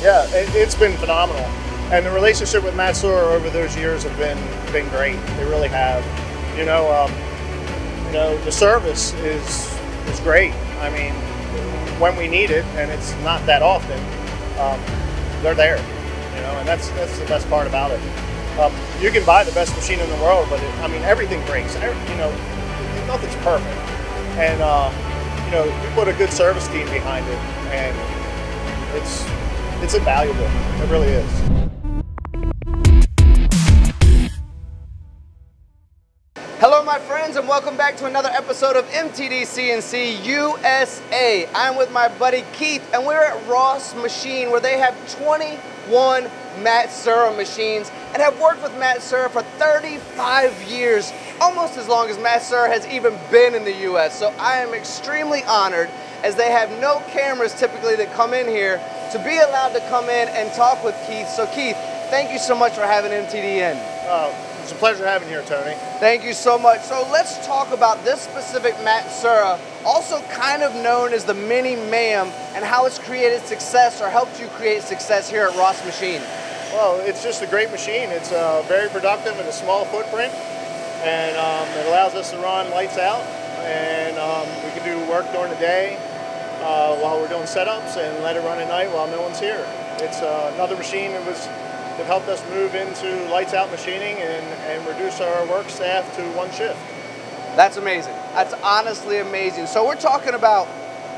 Yeah, it, it's been phenomenal, and the relationship with Matsuura over those years have been been great. They really have. You know, um, you know, the service is is great. I mean, when we need it, and it's not that often, um, they're there. You know, and that's that's the best part about it. Um, you can buy the best machine in the world, but it, I mean, everything breaks. Every, you know, nothing's perfect, and uh, you know, we put a good service team behind it, and it's it's invaluable. It really is. Hello, my friends, and welcome back to another episode of MTD CNC USA. I'm with my buddy Keith, and we're at Ross Machine, where they have 21 Matsuura machines, and have worked with Matsuura for 35 years, almost as long as Matsuura has even been in the U.S. So I am extremely honored, as they have no cameras typically that come in here, to be allowed to come in and talk with Keith. So Keith, thank you so much for having MTD in. Uh, it's a pleasure having you here, Tony. Thank you so much. So let's talk about this specific Matsuura, also kind of known as the Mini MAM, and how it's created success or helped you create success here at Ross Machine. Well, it's just a great machine. It's uh, very productive in a small footprint, and um, it allows us to run lights out, and um, we can do work during the day uh, while we're doing setups, and let it run at night while no one's here. It's uh, another machine that was that helped us move into lights out machining and, and reduce our work staff to one shift. That's amazing. That's honestly amazing. So we're talking about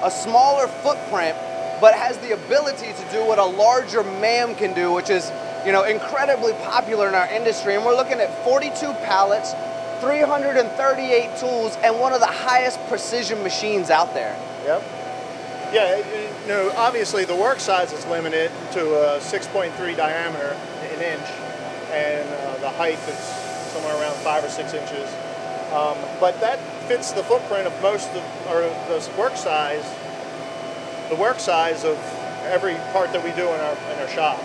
a smaller footprint, but has the ability to do what a larger MAM can do, which is you know incredibly popular in our industry. And we're looking at 42 pallets, 338 tools, and one of the highest precision machines out there. Yep. Yeah, you know, obviously the work size is limited to a 6.3 diameter, an inch, and uh, the height is somewhere around five or six inches. Um, but that fits the footprint of most of, or the work size, the work size of every part that we do in our in our shop.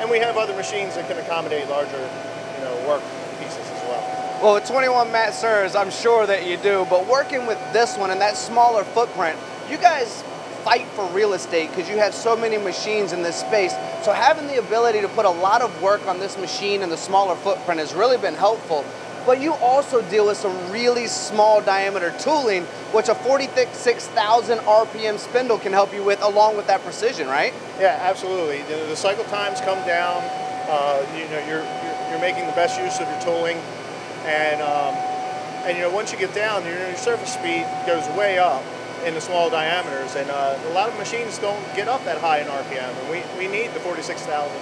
And we have other machines that can accommodate larger, you know, work pieces as well. Well, with 21 Matsuuras, I'm sure that you do, but working with this one and that smaller footprint, you guys fight for real estate because you have so many machines in this space. So having the ability to put a lot of work on this machine and the smaller footprint has really been helpful. But you also deal with some really small diameter tooling, which a 46,000 RPM spindle can help you with along with that precision, right? Yeah, absolutely. The, the cycle times come down. Uh, you know, you're, you're, you're, making the best use of your tooling. And, um, and you know, once you get down, your, your surface speed goes way up in the small diameters, and uh, a lot of machines don't get up that high in RPM, and we, we need the 46,000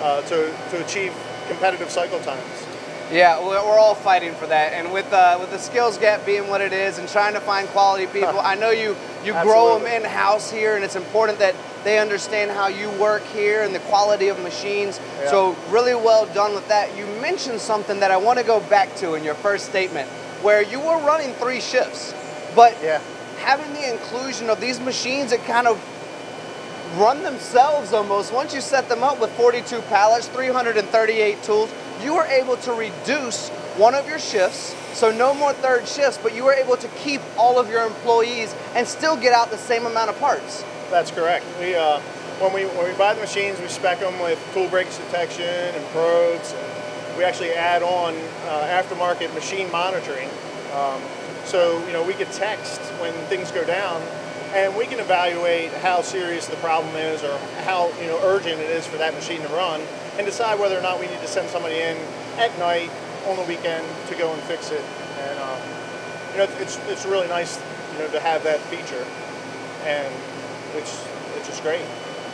uh, to, to achieve competitive cycle times. Yeah, we're all fighting for that, and with uh, with the skills gap being what it is, and trying to find quality people, I know you you grow them in house here, and it's important that they understand how you work here and the quality of machines. Yeah. So really well done with that. You mentioned something that I want to go back to in your first statement, where you were running three shifts, but yeah having the inclusion of these machines that kind of run themselves almost, once you set them up with 42 pallets, 338 tools, you were able to reduce one of your shifts, so no more third shifts, but you were able to keep all of your employees and still get out the same amount of parts. That's correct. We, uh, when, we, when we buy the machines, we spec them with tool breakage detection and probes. And we actually add on uh, aftermarket machine monitoring. Um, so, you know, we get text when things go down and we can evaluate how serious the problem is or how, you know, urgent it is for that machine to run and decide whether or not we need to send somebody in at night on the weekend to go and fix it. And, um, you know, it's, it's really nice, you know, to have that feature and it's, it's just great.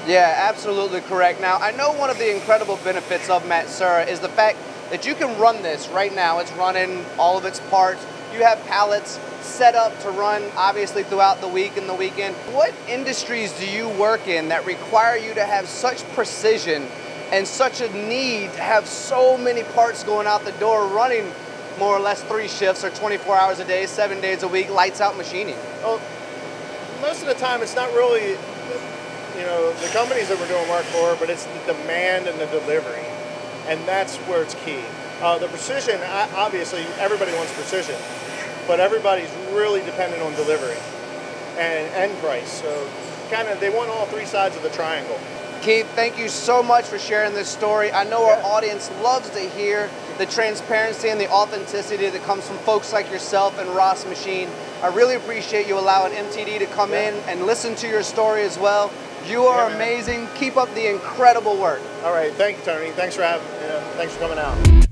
Yeah, absolutely correct. Now, I know one of the incredible benefits of Matsuura is the fact that you can run this right now. It's running all of its parts you have pallets set up to run obviously throughout the week and the weekend. What industries do you work in that require you to have such precision and such a need to have so many parts going out the door running more or less three shifts or 24 hours a day, seven days a week, lights out machining? Well, most of the time it's not really, you know, the companies that we're doing work for, but it's the demand and the delivery. And that's where it's key. Uh, the precision, obviously, everybody wants precision, but everybody's really dependent on delivery and, end price. So kind of they want all three sides of the triangle. Keith, thank you so much for sharing this story. I know our audience loves to hear the transparency and the authenticity that comes from folks like yourself and Ross Machine. I really appreciate you allowing MTD to come Yeah. in and listen to your story as well. You are Yeah, amazing. Keep up the incredible work. All right, thank you, Tony. Thanks for having. You know, thanks for coming out.